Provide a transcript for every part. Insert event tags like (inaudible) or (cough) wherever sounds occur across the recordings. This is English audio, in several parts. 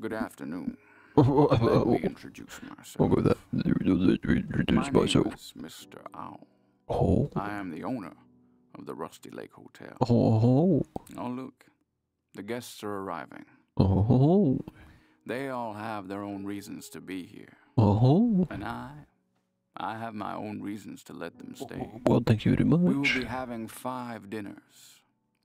Good afternoon. (laughs) Let me introduce I'll myself. go that. My Introduce myself. is Mr. Owl. Oh, I am the owner of the Rusty Lake Hotel. oh, Oh, look. The guests are arriving. oh, They all have their own reasons to be here. oh. And I, I have my own reasons to let them stay. Well, thank you very much. We will be having five dinners.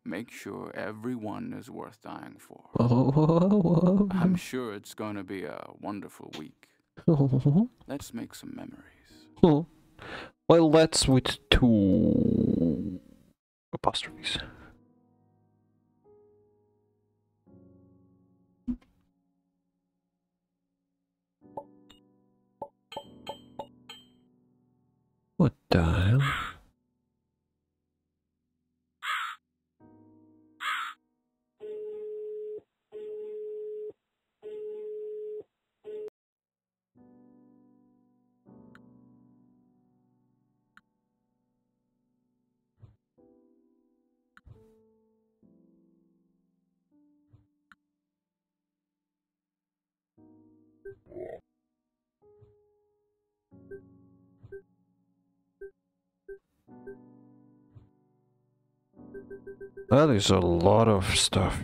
Make sure everyone is worth dying for. (laughs) I'm sure it's going to be a wonderful week. (laughs) Let's make some memories. (laughs) Well, let's with two apostrophes. What the hell? That is a lot of stuff.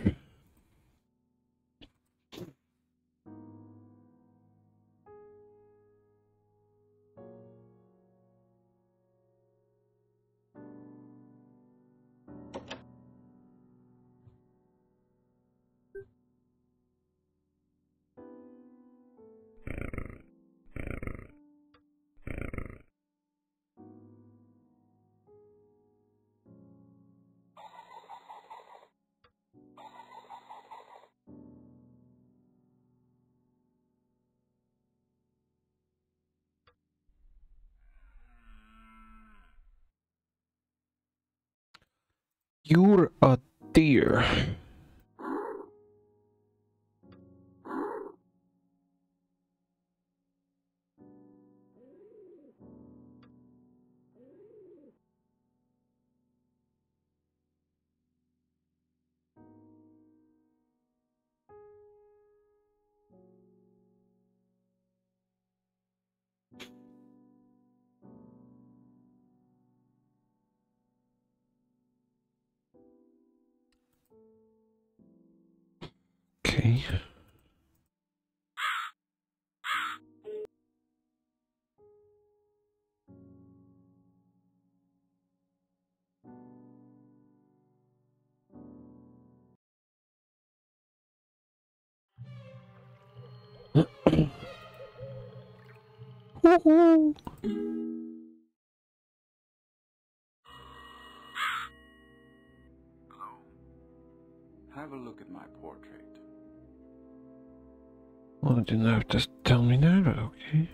Okay. (coughs) Woohoo! Well, you didn't have to tell me that, but okay.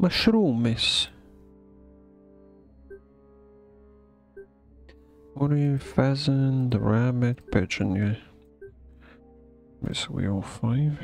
Mushrooms. Woody, pheasant, rabbit, pigeon, yeah. Basically all five.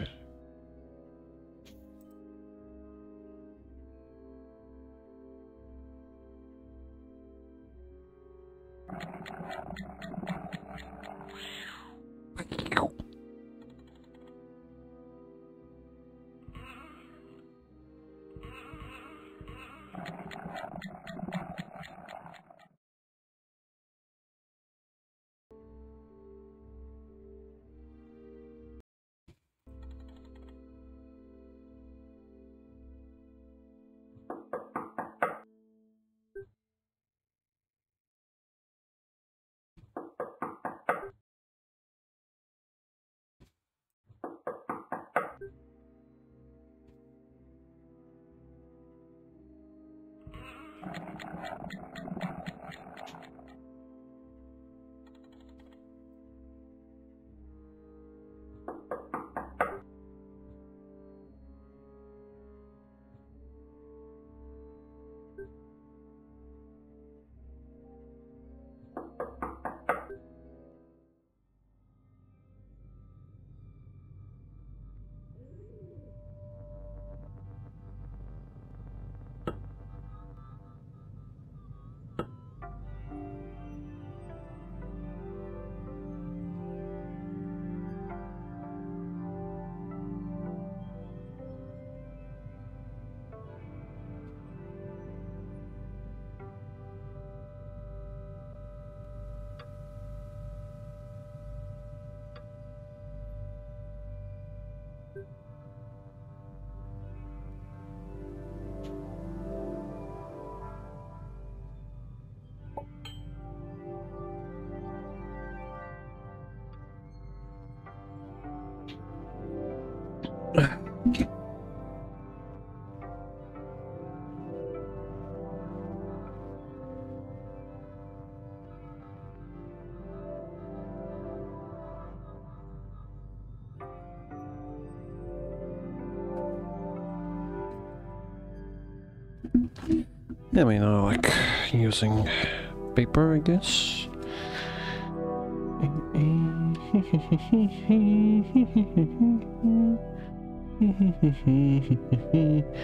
I mean, I like using paper, I guess. (laughs)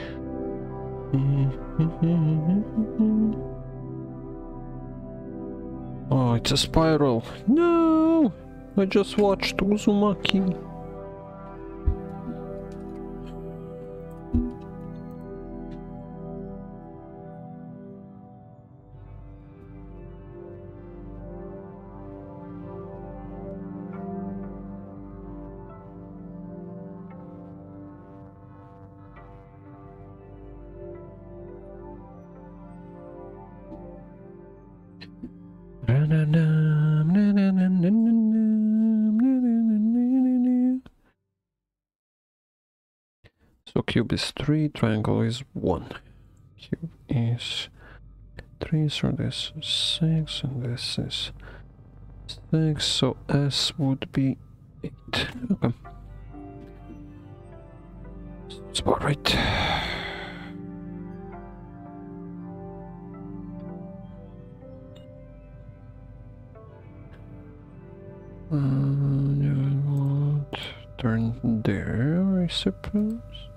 Oh, it's a spiral. No! I just watched Uzumaki. Cube is 3, triangle is 1. Cube is 3, so this is 6, and this is 6, so S would be 8. Okay. That's about right. Uh, turn there, I suppose.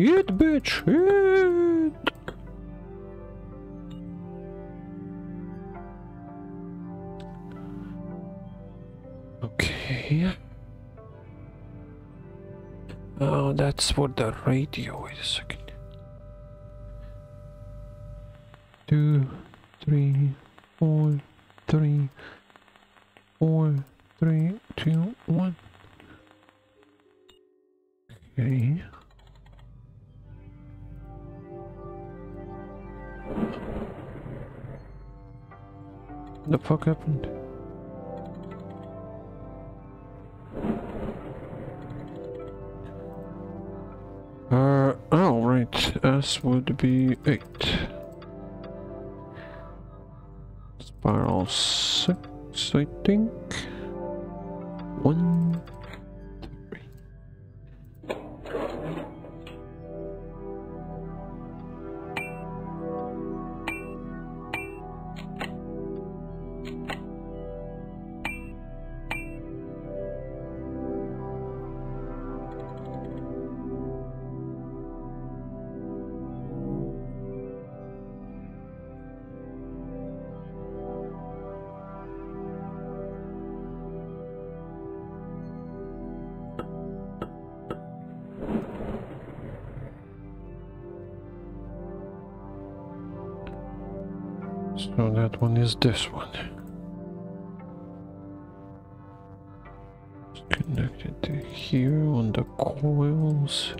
Eat, bitch, eat! Okay. Oh, that's what the radio is. a second. Two, three, four, three, four, three, two, one. Okay. The fuck happened? Uh, oh, right. S would be 8. Spiral 6, I think. 1, this one. It's connected to here on the coils.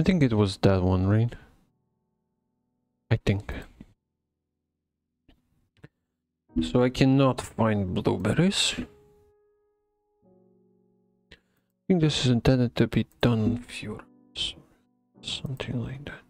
I think it was that one, right? I think. So I cannot find blueberries. I think this is intended to be done on fuels. Something like that.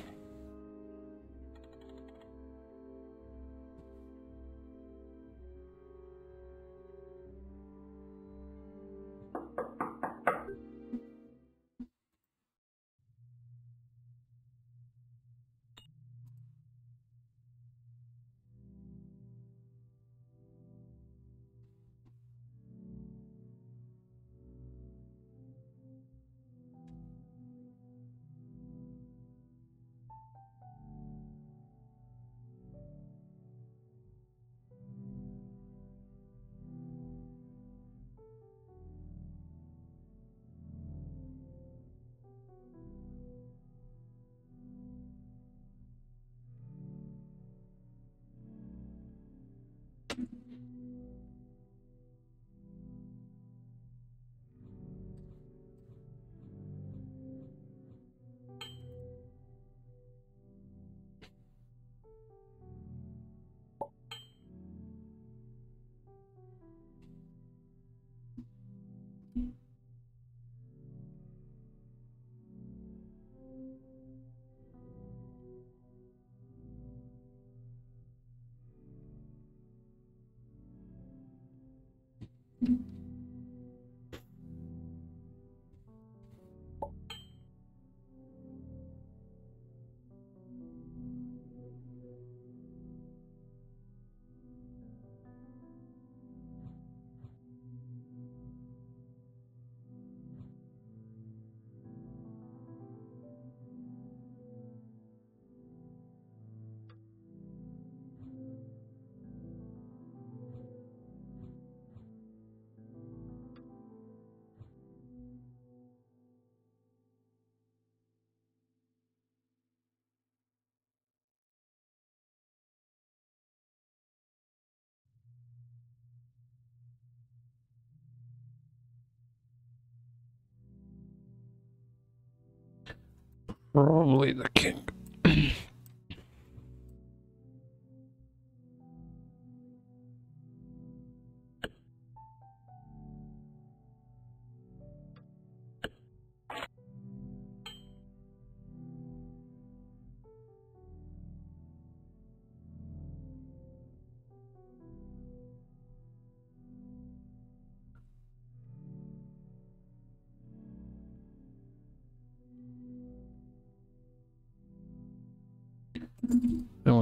Probably the king.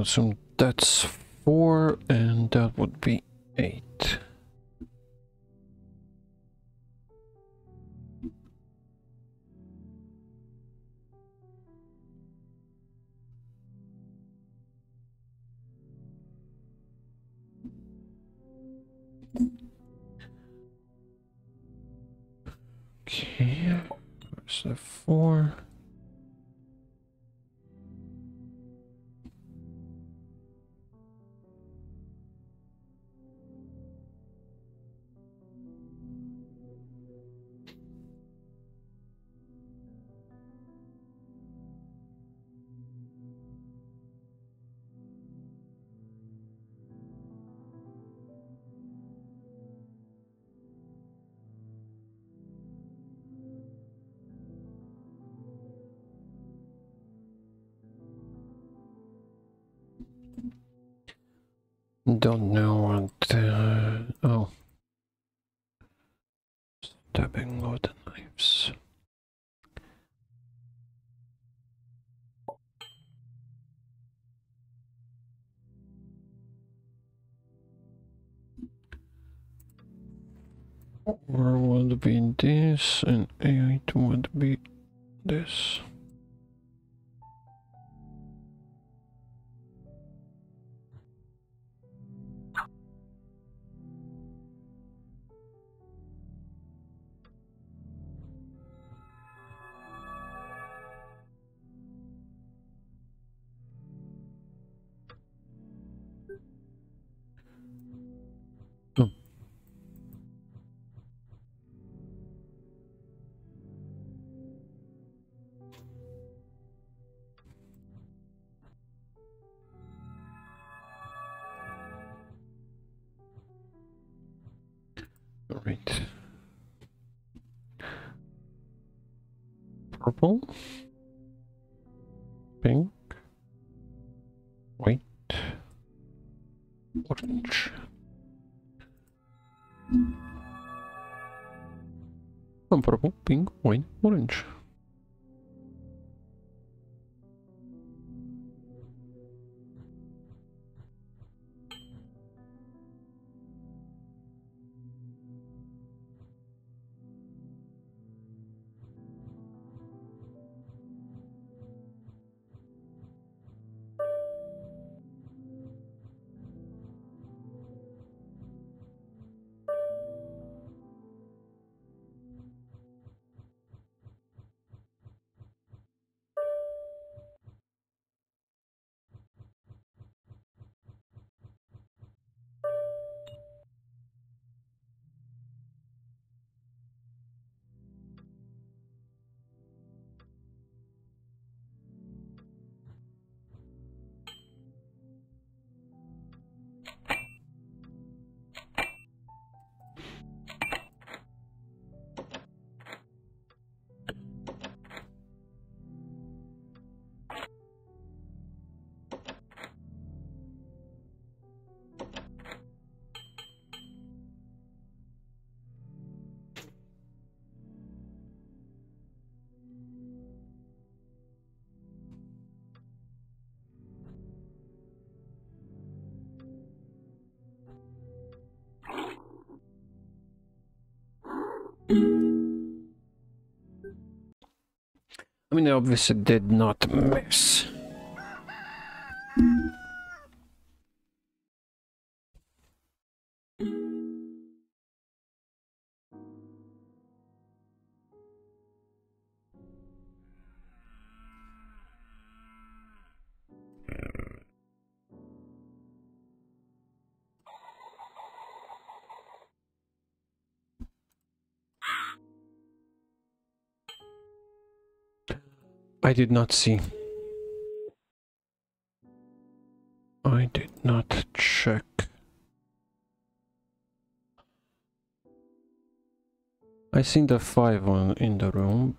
Would assume that's four, and that would be eight. Purple. Pink. White. Orange. Oh, purple, pink, white, orange. I obviously did not miss. I did not see. I did not check. I seen the five one in the room.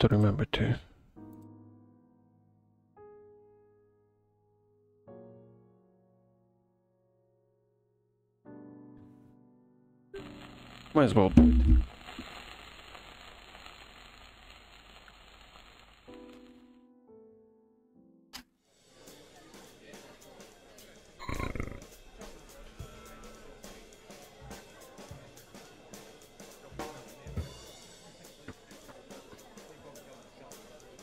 To remember to. Might as well.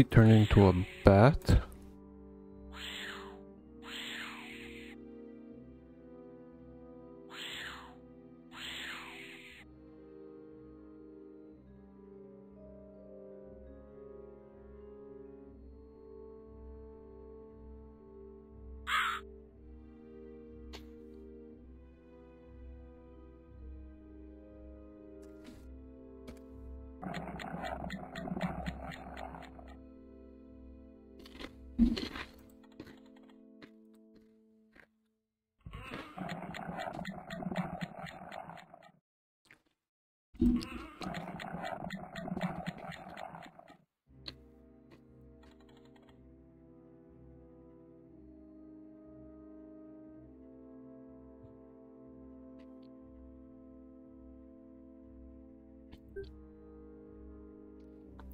He turned into a bat.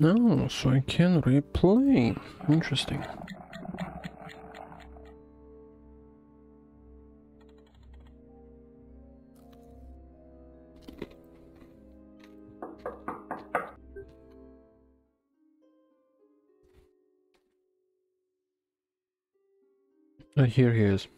No, so I can replay. Interesting. Here he is.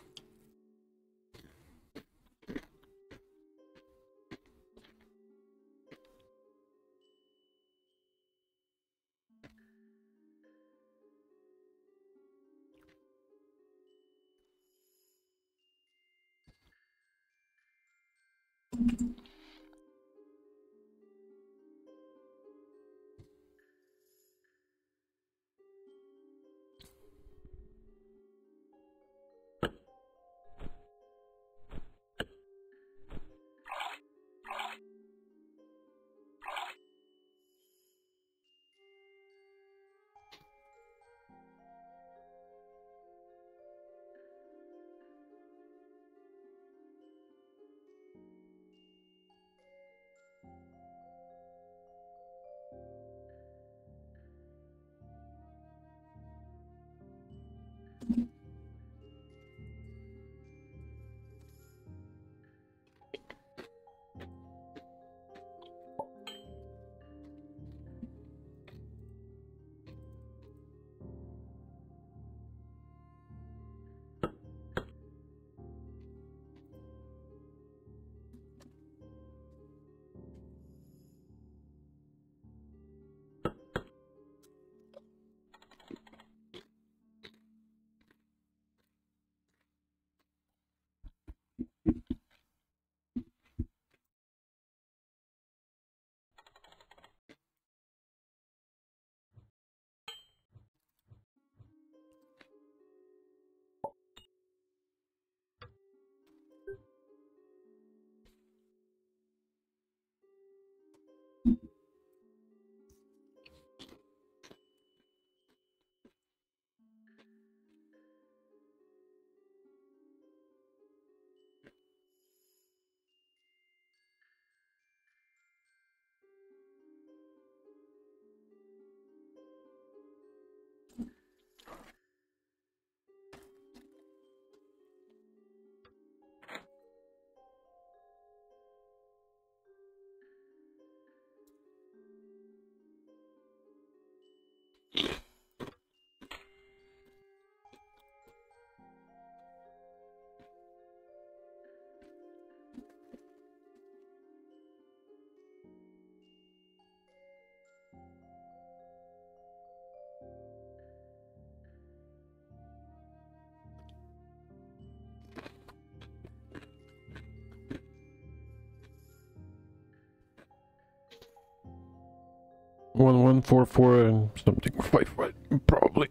One one four four and something five five probably.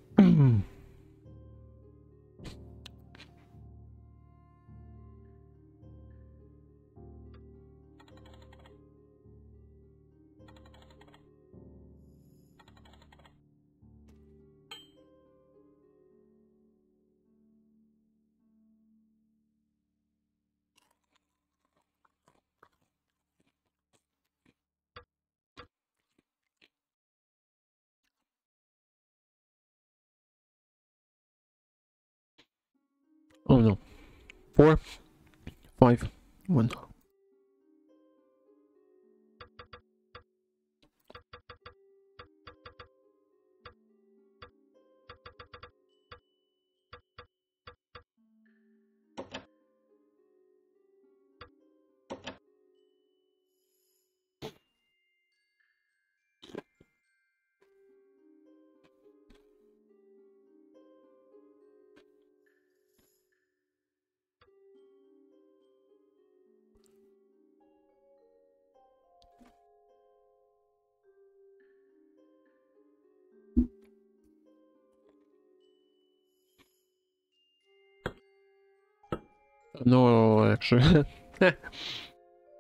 No, actually.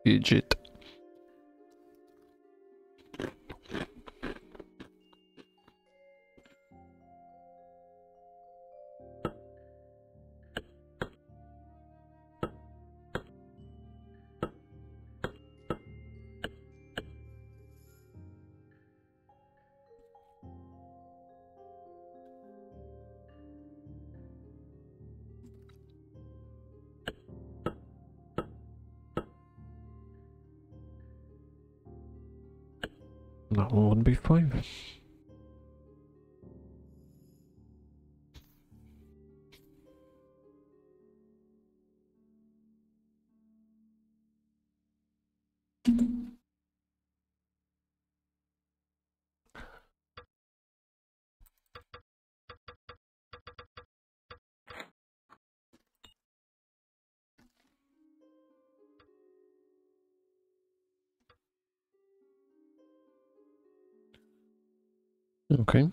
Fidget. One Okay.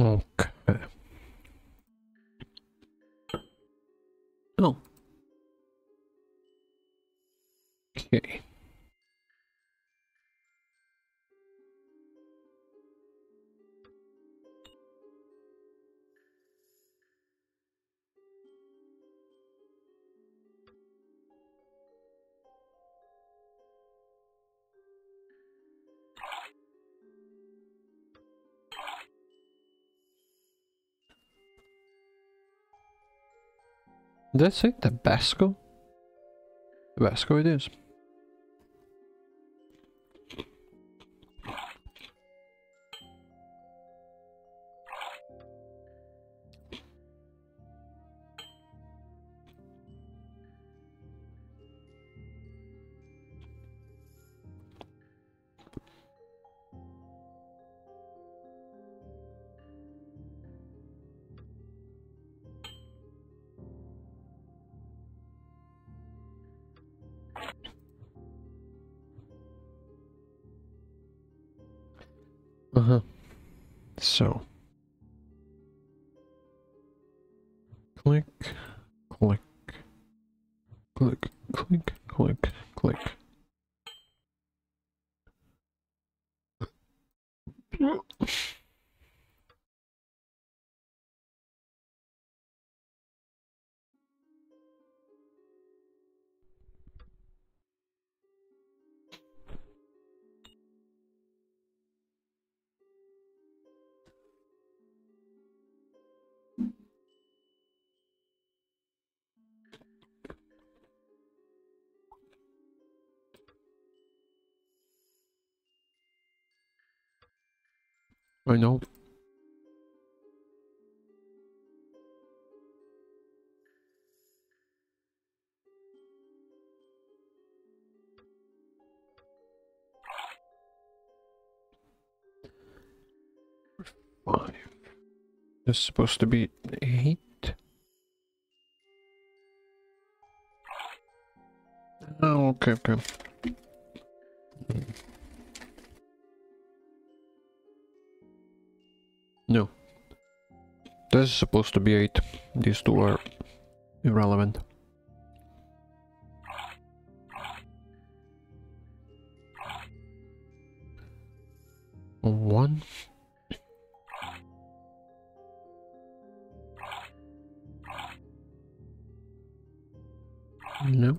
Okay. That's it, Tabasco? Tabasco it is. I know. Five. It's supposed to be eight. Oh, okay, okay. Is supposed to be 8. These two are irrelevant. One. No.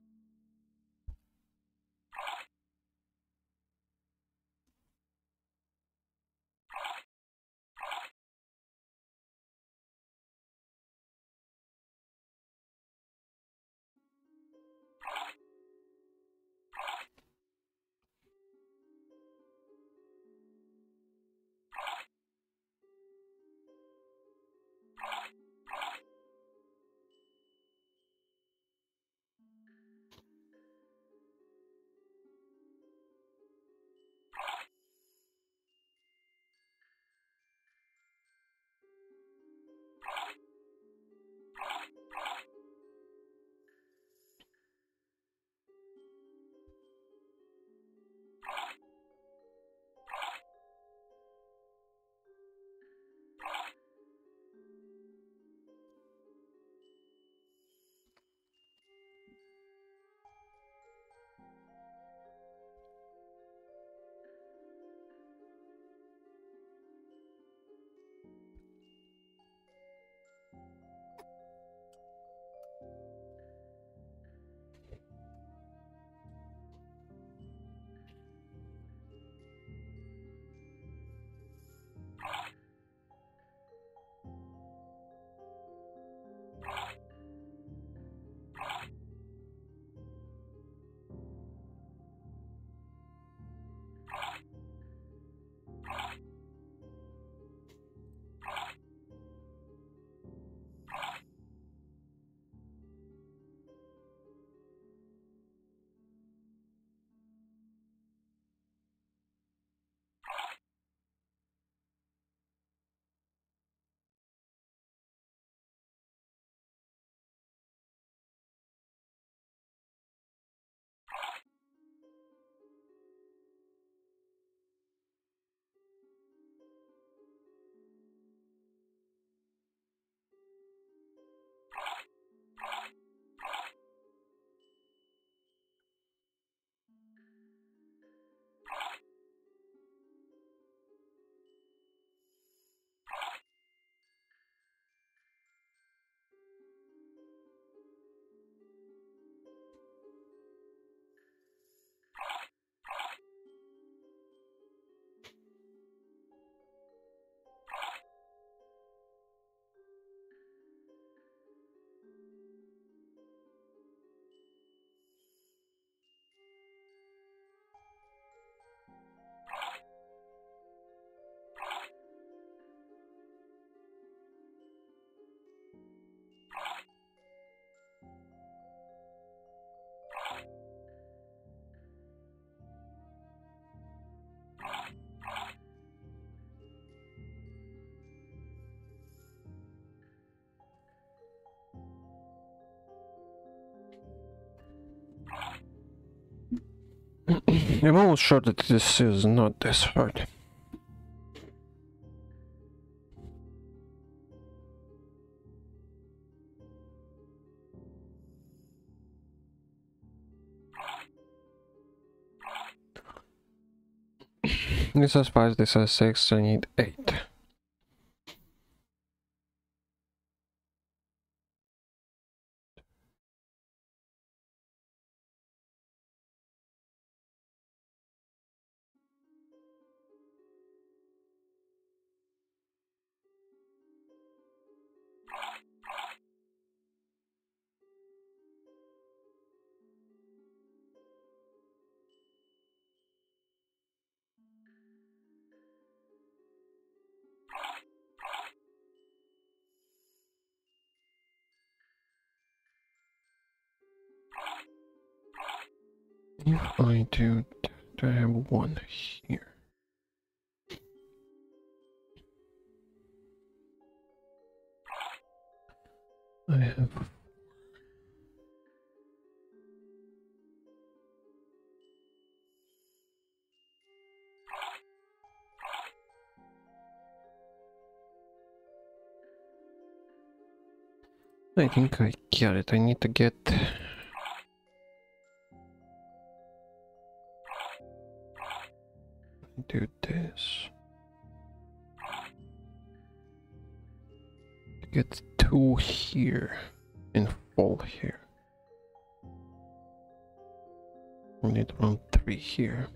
I'm almost sure that this is not this hard. This has 5, this has 6, I need 8. Think I get it. I need to get do this. Get two here and fall here. We need around three here.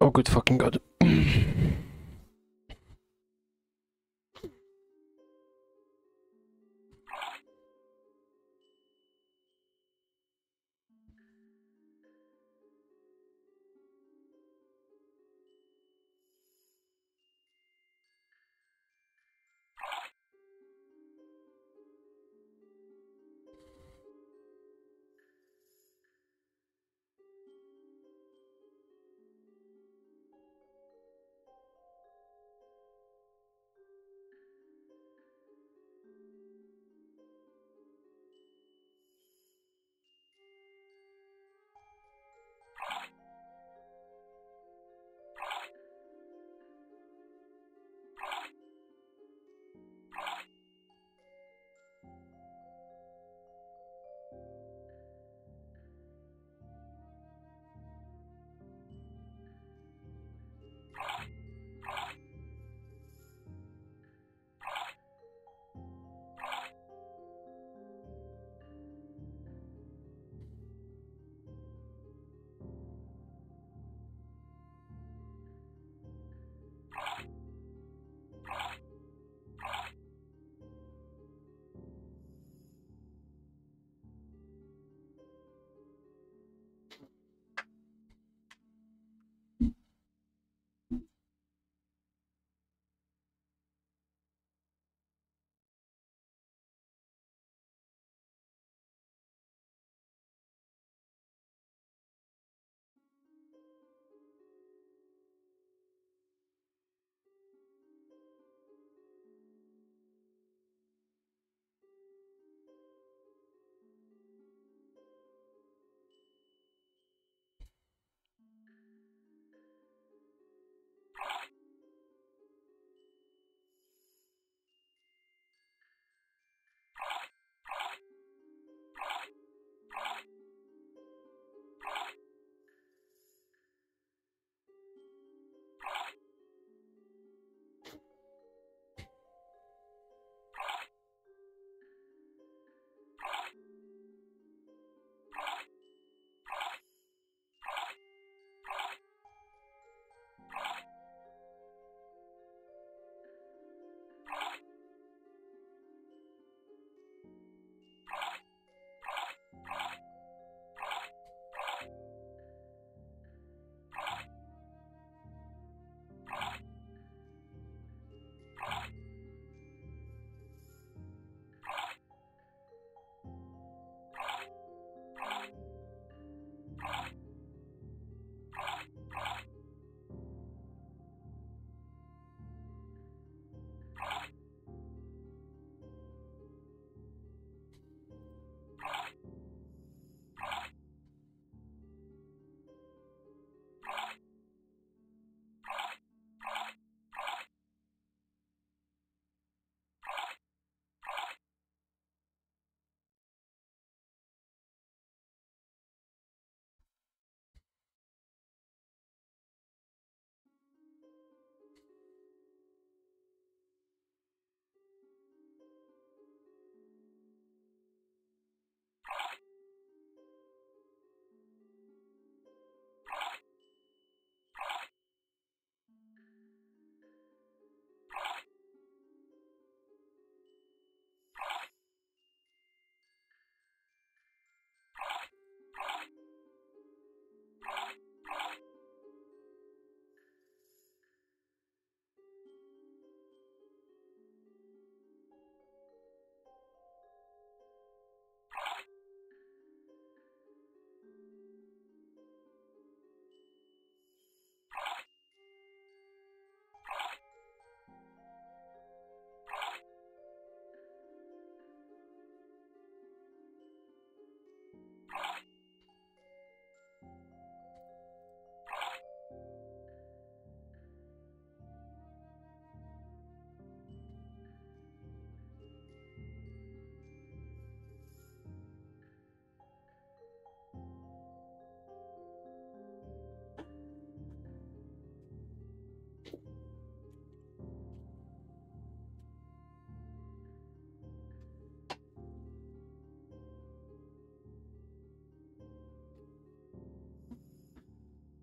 Oh, good fucking god.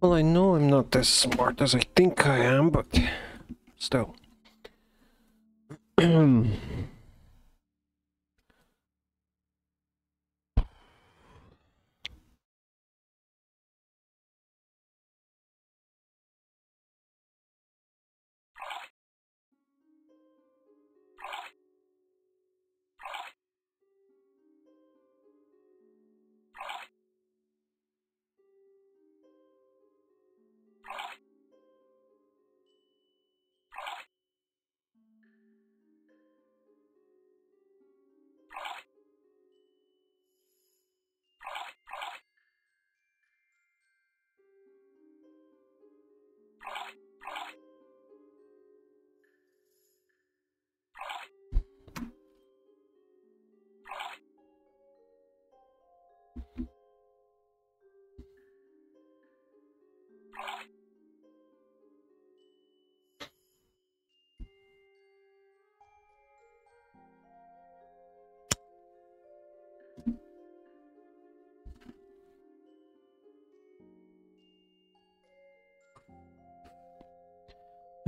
Well, I know I'm not as smart as I think I am, but still. (clears throat)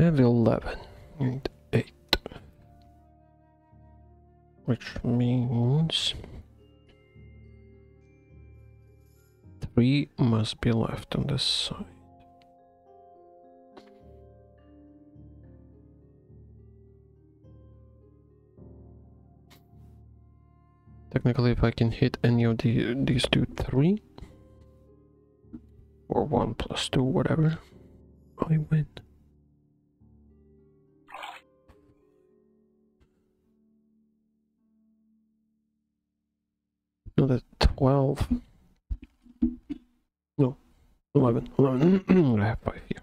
have 11 and 8. Which means 3 must be left on this side. Technically, if I can hit any of the, these two, 3 or 1 plus 2, whatever, I win. 12. No, 11. 11. I have 5 here.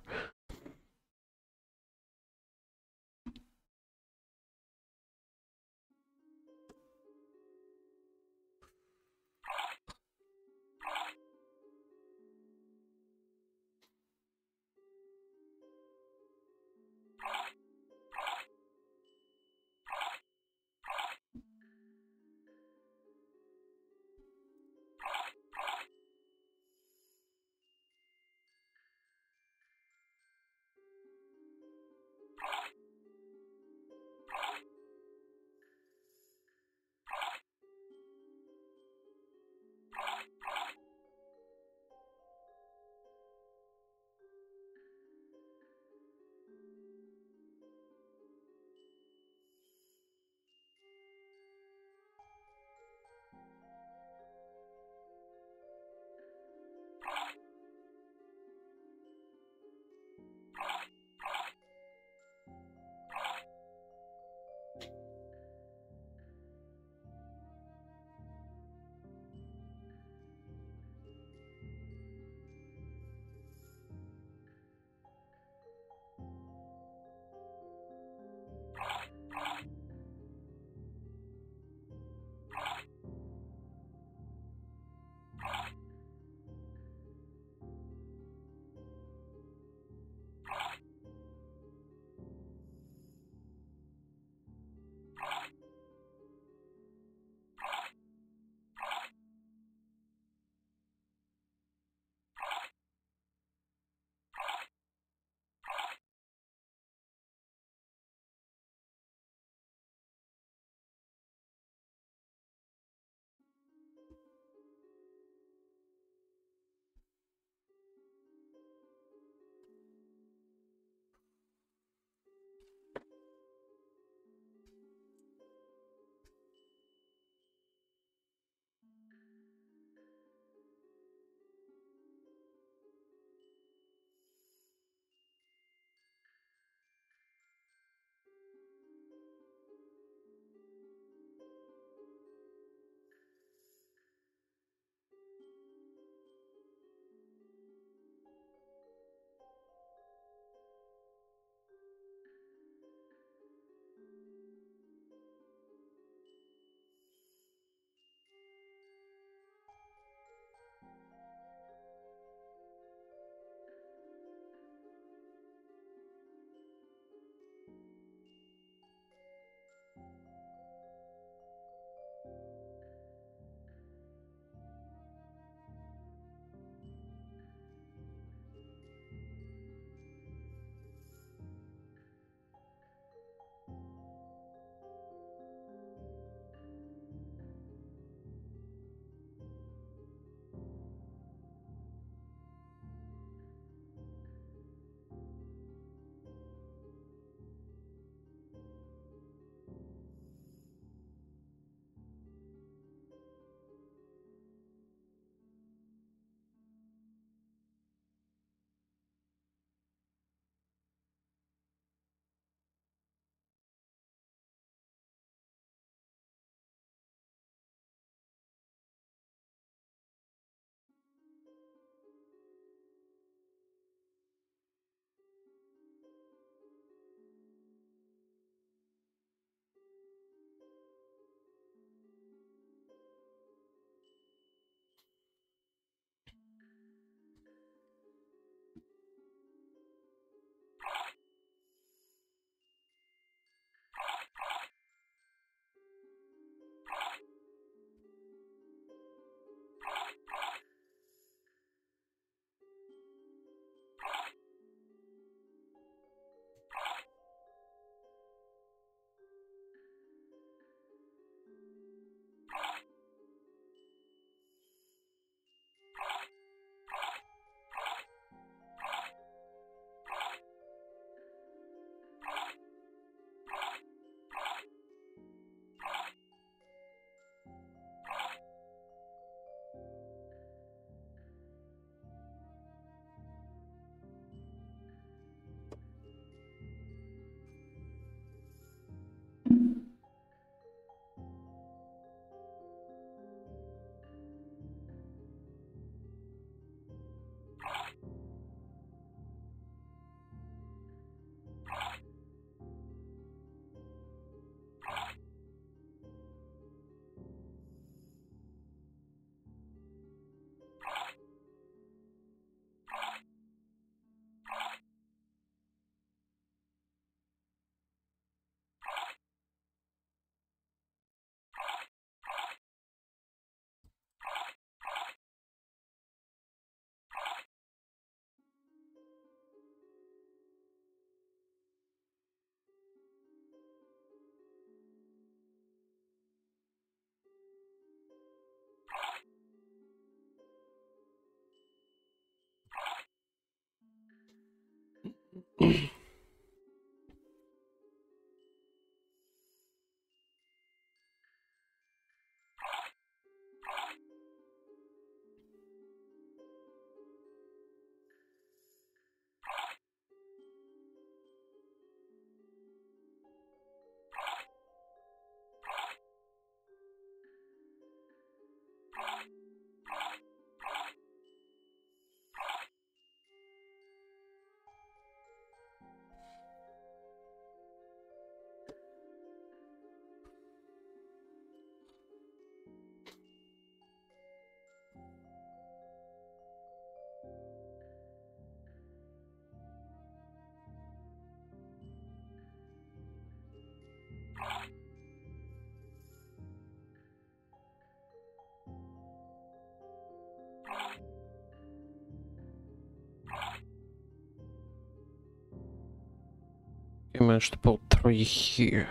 You managed to pull three here.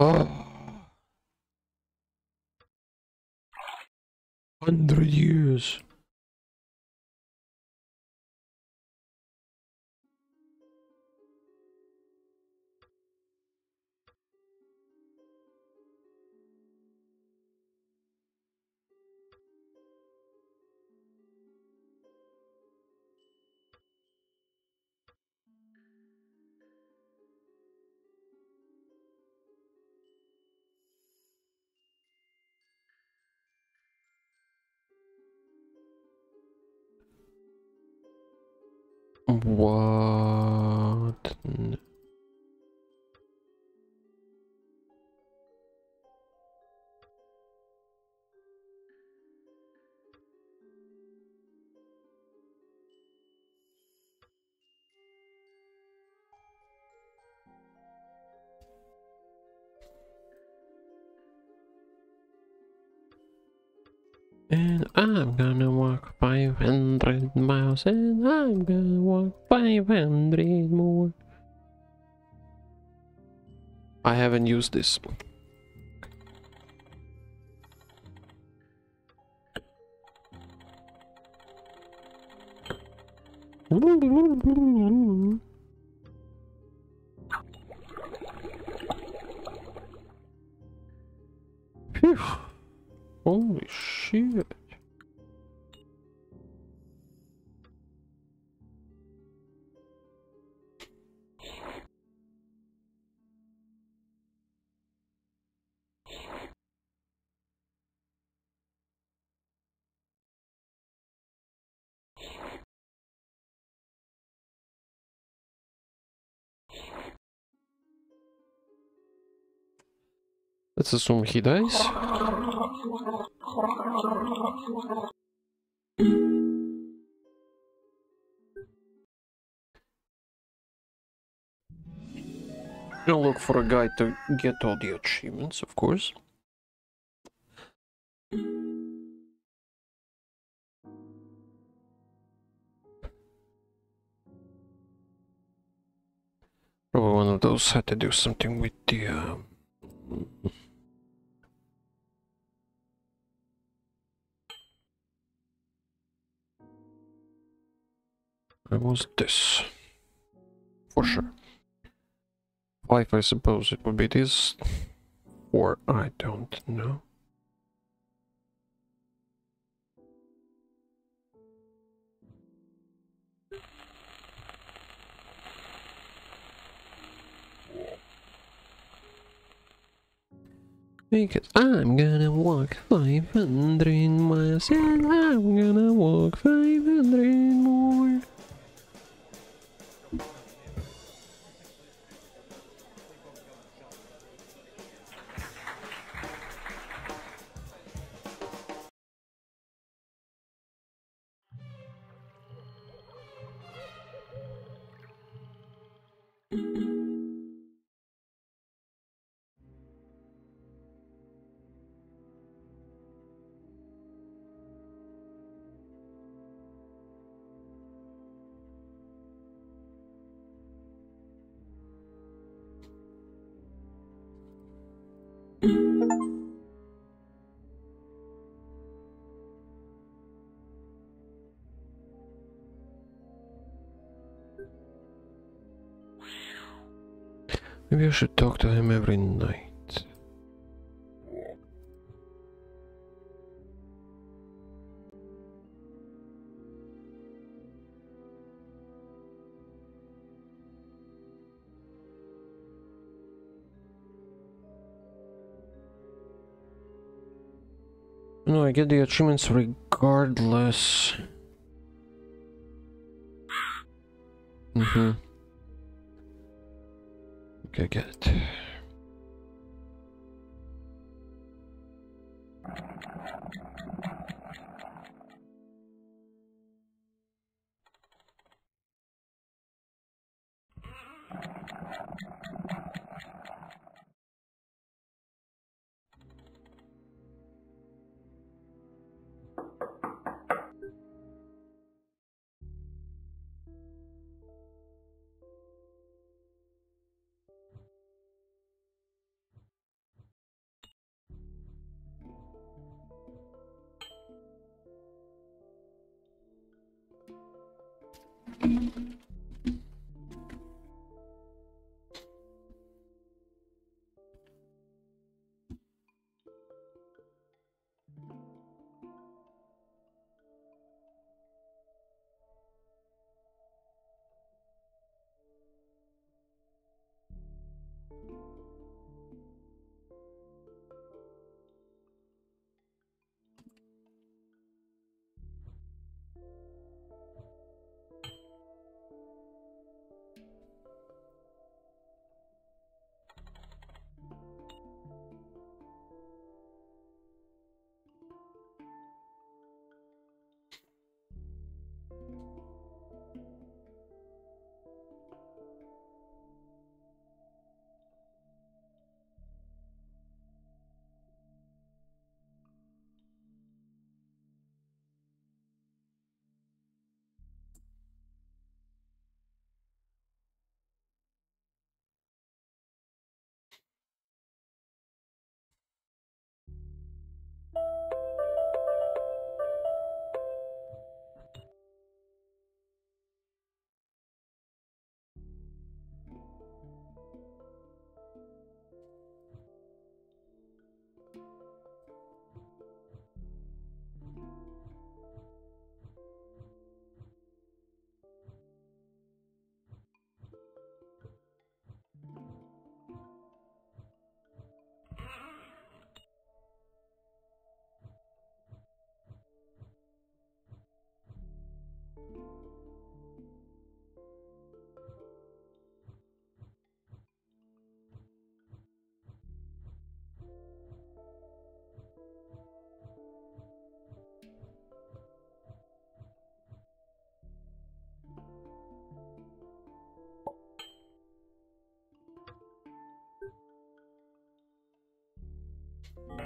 Oh. Hundred years. 500 miles and I'm gonna walk 500 more. I haven't used this. (laughs) Let's assume he dies. Gonna look for a guy to get all the achievements, of course. Probably one of those had to do something with the... Uh, It was this. For sure. Five, I suppose it would be this. Or I don't know. Because I'm gonna walk 500 miles and I'm gonna walk 500 more. Maybe I should talk to him every night. No, I get the achievements regardless. Mm-hmm. Okay, get it. Yeah.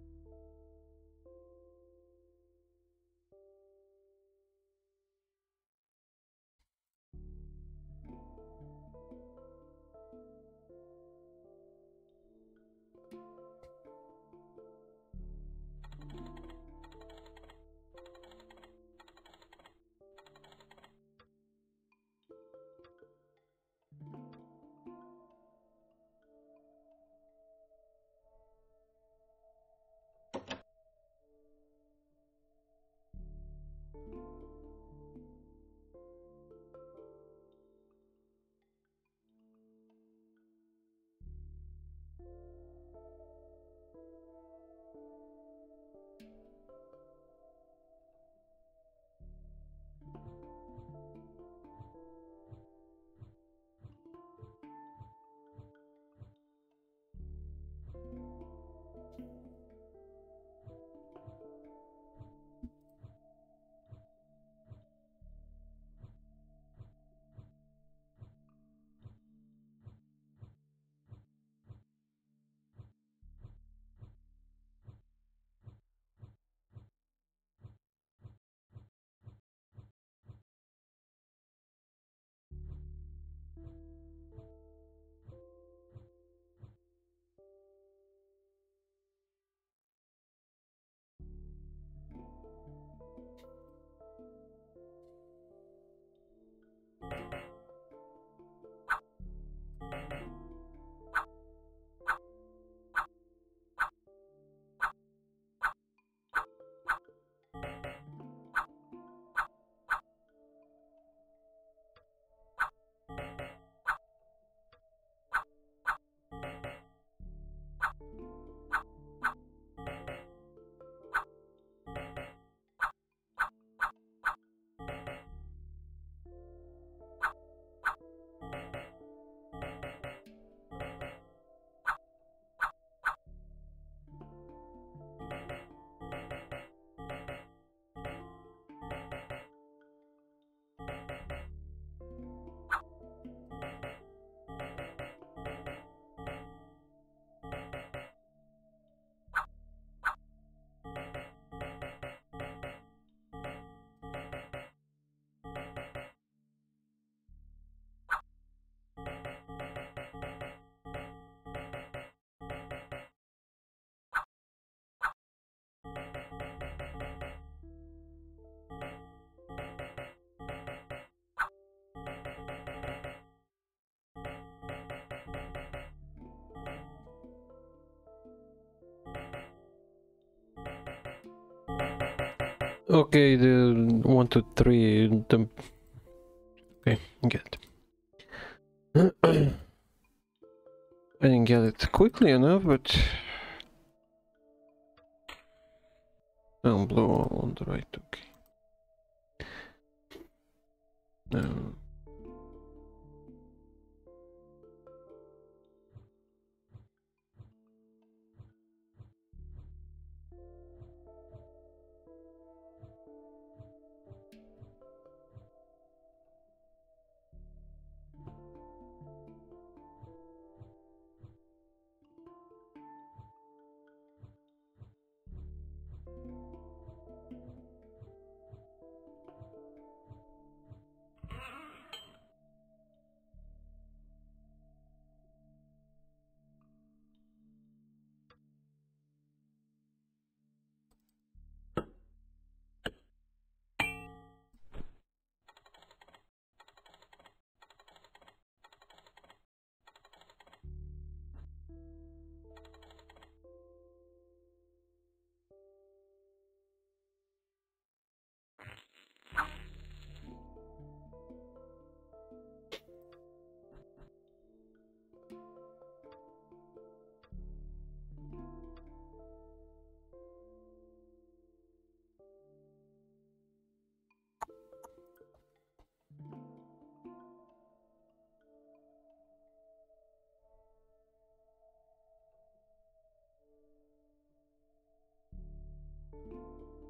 Okay, the one, two, three. The okay, get. I didn't get it quickly enough, but oh, I'll blow on the right. Okay. No.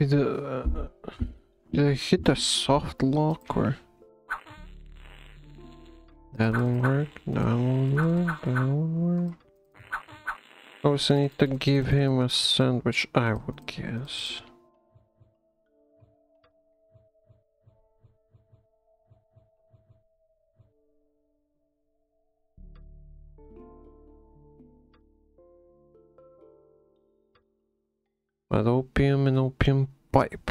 Did, uh, did I hit the soft lock or? That won't work, that won't work, that won't work. I also need to give him a sandwich, I would guess. But opium and opium pipe.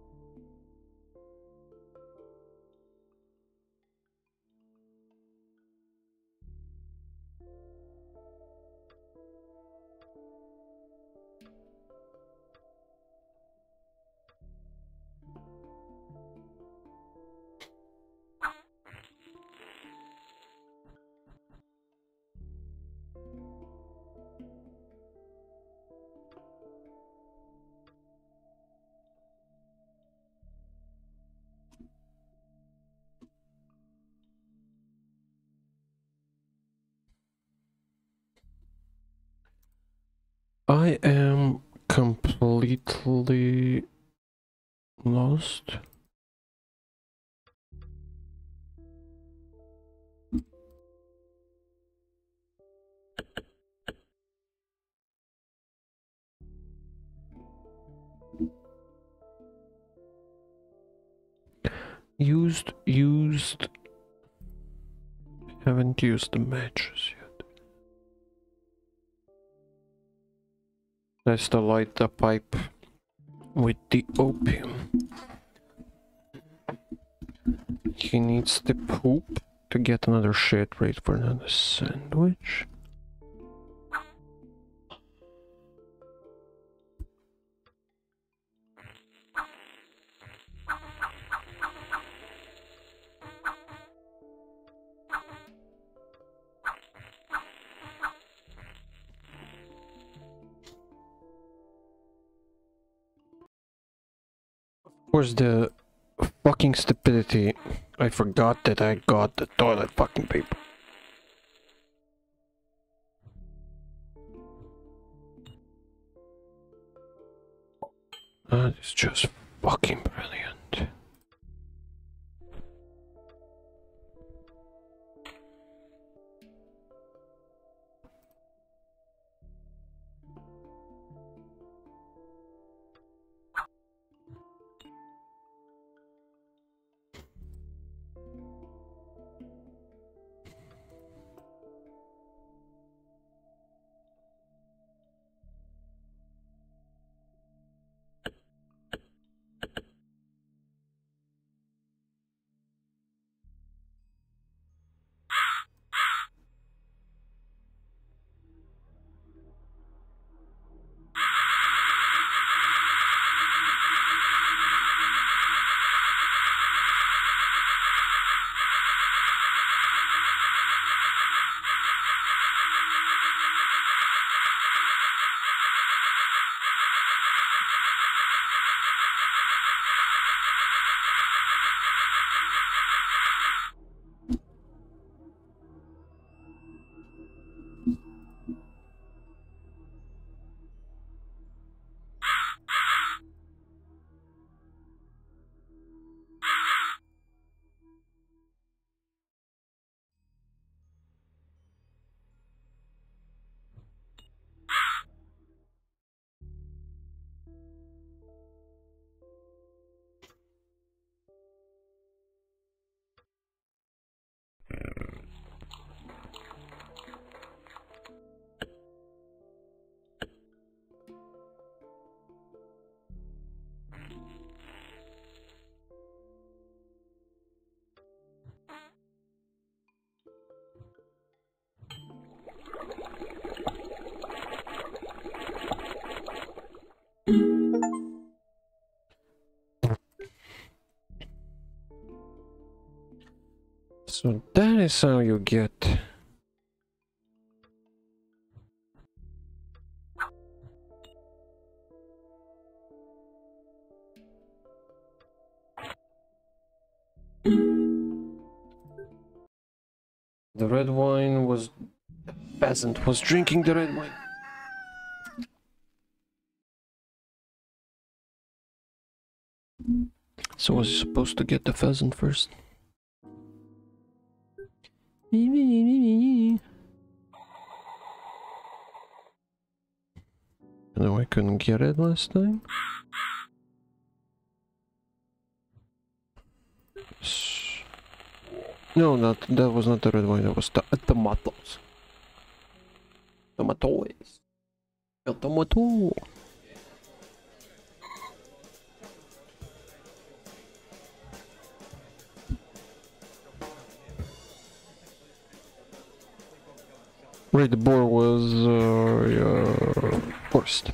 I am completely lost. Used, used. Haven't used the matches yet. Let's light the pipe with the opium. He needs the poop to get another shit rate for another sandwich. Course, the fucking stupidity. I forgot that I got the toilet fucking paper. That is just fucking brilliant. So that is how you get The red wine was... The peasant was drinking the red wine. So was he supposed to get the pheasant first? Know I couldn't get it last time. No, not that was not the red wine. That was the uh, tomatoes. Tomatoes. El tomato. Red Bull was uh, first.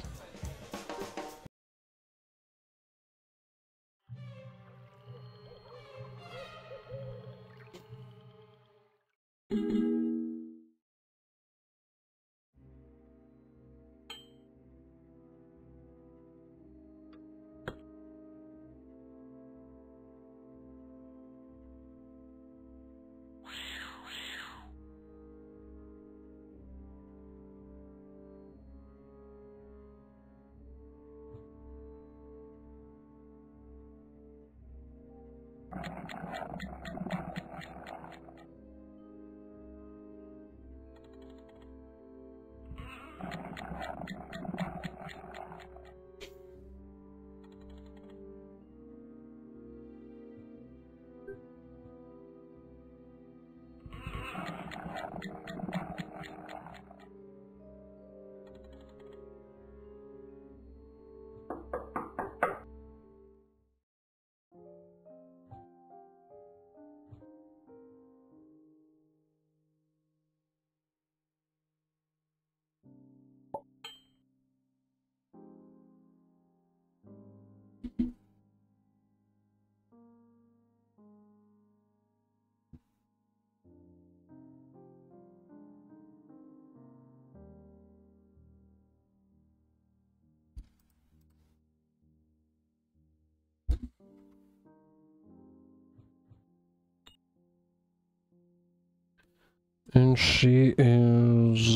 She is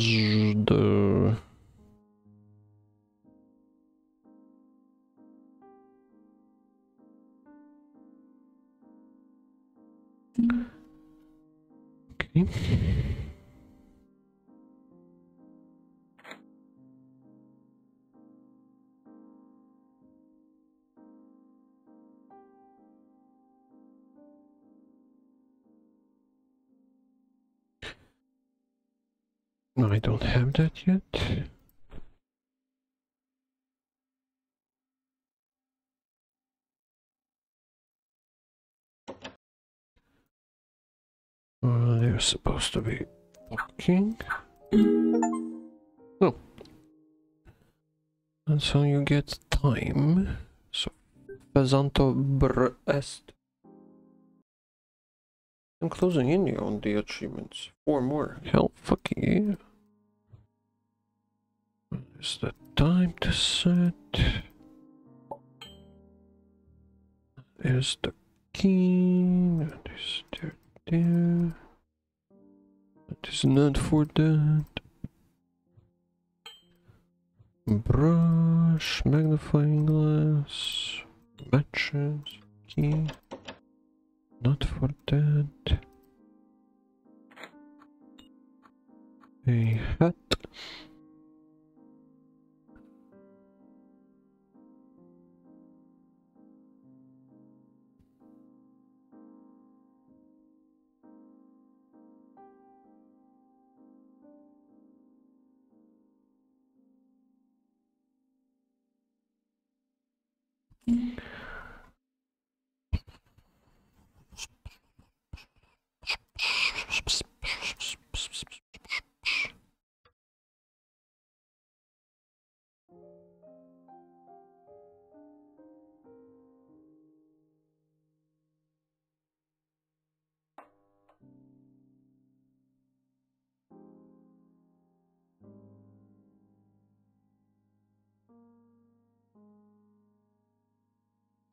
the Okay. Don't have that yet. Uh, they're supposed to be talking. No. And so you get time. So, Pesanto Brest. I'm closing in on the achievements. Four more. Hell, fuck yeah. Is the time to set? Is the. That is there, there. That is not for that. Brush, magnifying glass, matches, key. Not for that. A hat.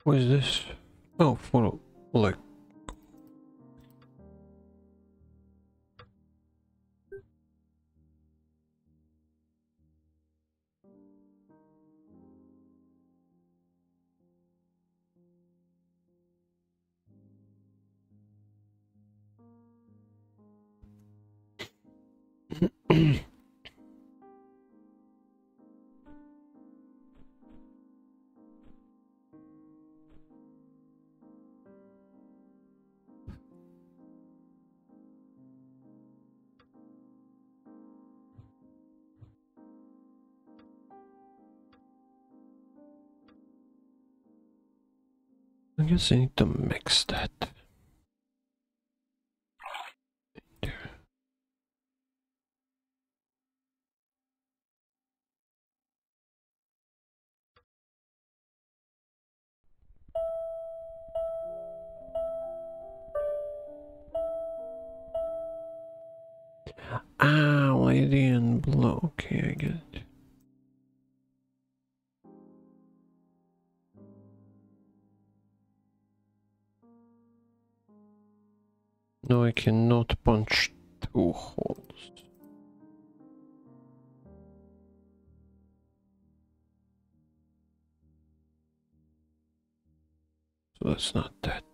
What is this? Oh, photo. Like. Guess I need to mix that. I cannot punch two holes. So that's not that.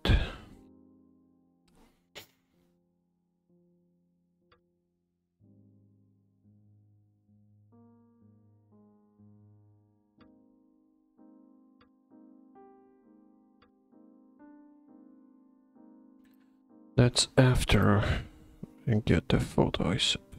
That's after I get the photo, I suppose.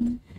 Mm-hmm.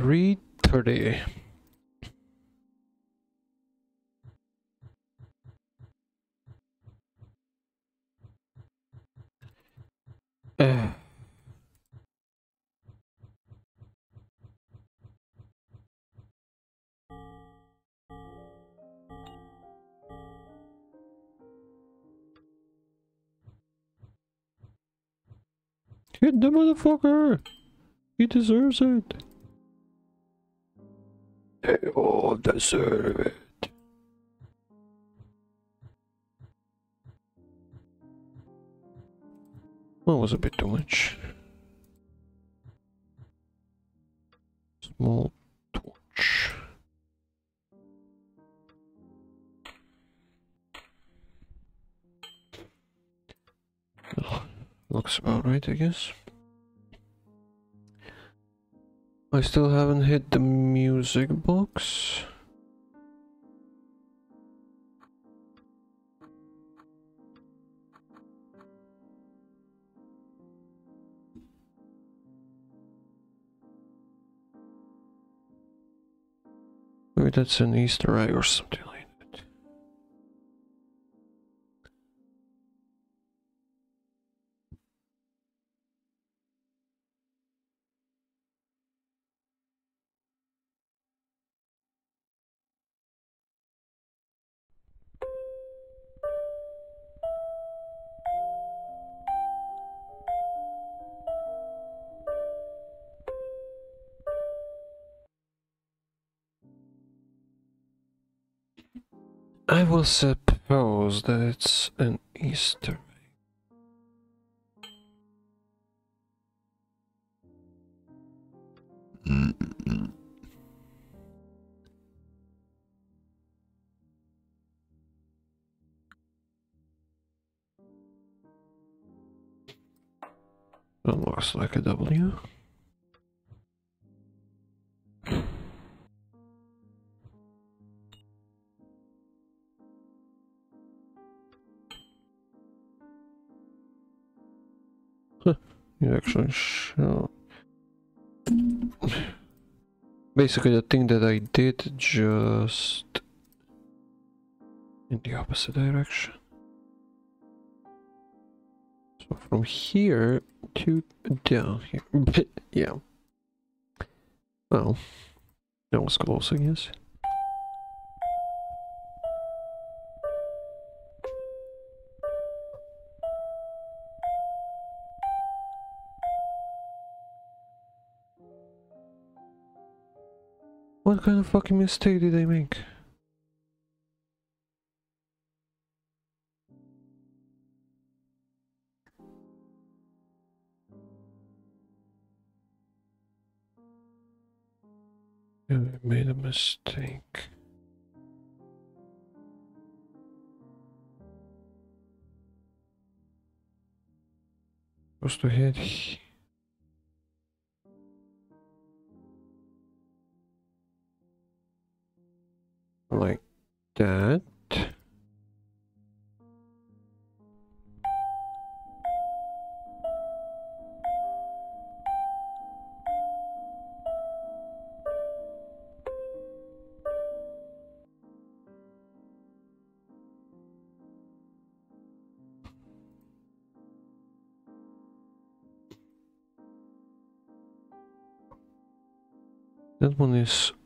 Three thirty. (sighs) Hit the motherfucker! He deserves it. Deserve it. Well, was a bit too much. Small torch. looks about right, I guess. I still haven't hit the music box. That's an Easter egg or something. suppose that it's an Easter egg. Looks like a W. actually show. Basically, the thing that I did just in the opposite direction. So from here to down here. (laughs) yeah. Well, that was close, I guess. What kind of fucking mistake did I make? I made a mistake. Supposed to hit That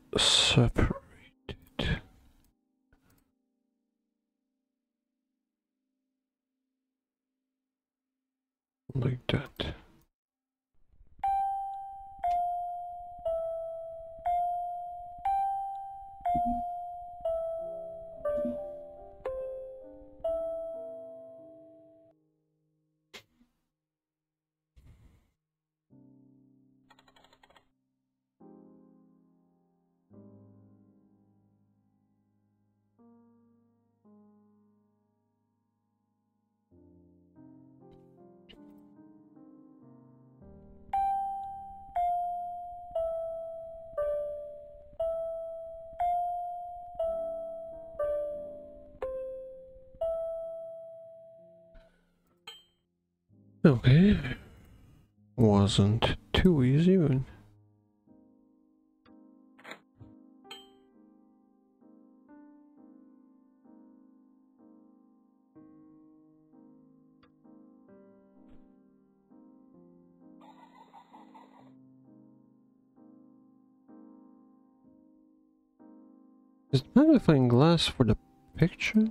magnifying glass for the pictures?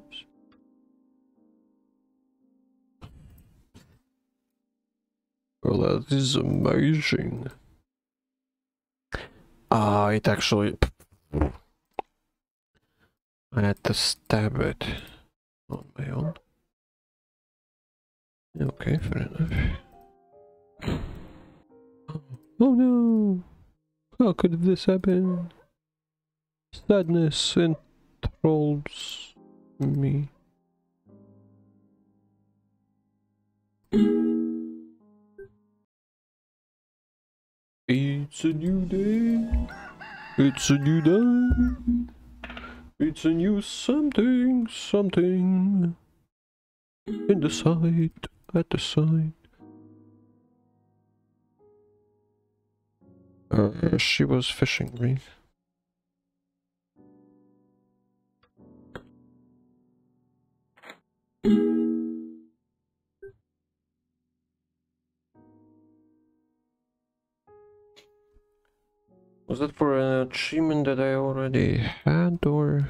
Well, that is amazing. Ah, uh, it actually... I had to stab it on my own. Okay, fair enough. Oh no! How could this happen? Sadness enthralls me. It's a new day. It's a new day. It's a new something, something. In the sight, at the side. Uh, she was fishing, right? Was that for an achievement that I already had or?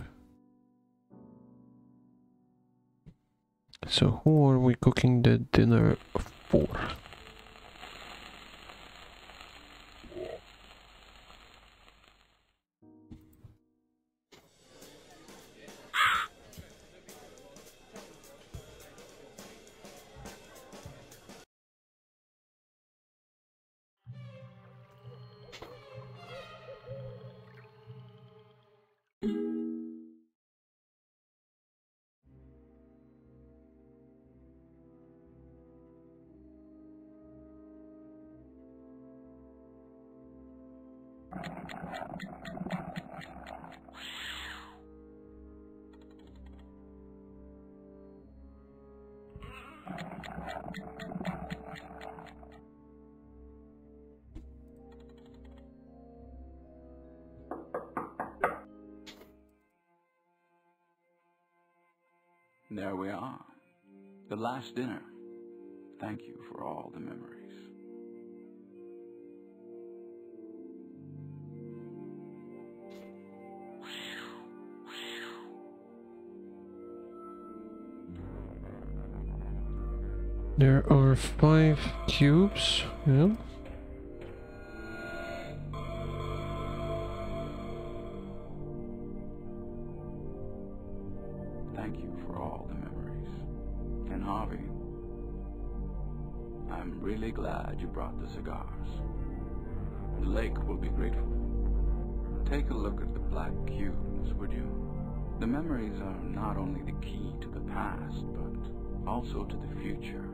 So who are we cooking the dinner for? Last dinner. Thank you for all the memories. There are five cubes, yeah. Also to the future.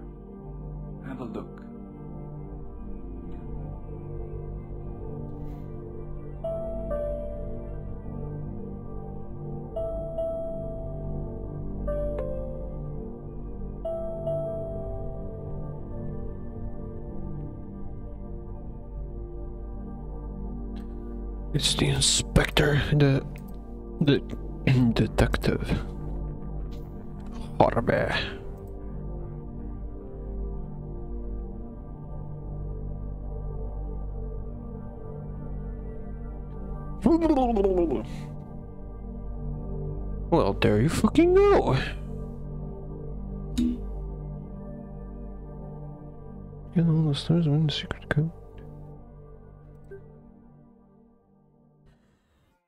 Have a look. It's the inspector, the the (clears throat) detective. Harvey. Well, there you fucking go. Get all the stars in the secret code.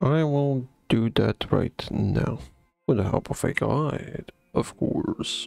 I will do that right now. With the help of a guide, of course.